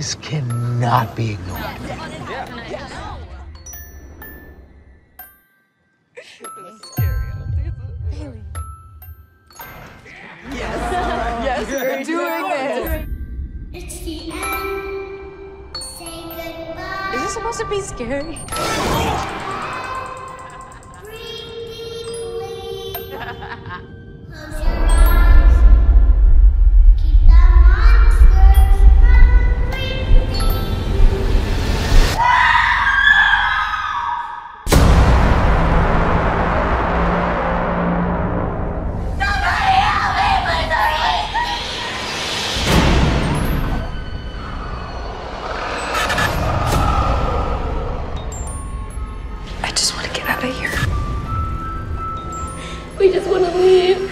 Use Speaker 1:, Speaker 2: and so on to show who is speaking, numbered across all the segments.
Speaker 1: This cannot be ignored.
Speaker 2: Yes, we're doing it.
Speaker 3: It's the end. Say goodbye.
Speaker 2: Is this supposed to be scary?
Speaker 3: Breathe deeply.
Speaker 2: out of here.
Speaker 3: We just want to leave.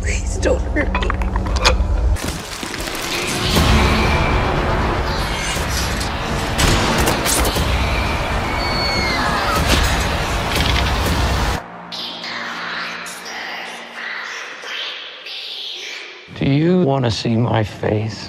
Speaker 2: Please don't hurt me.
Speaker 1: Do you want to see my face?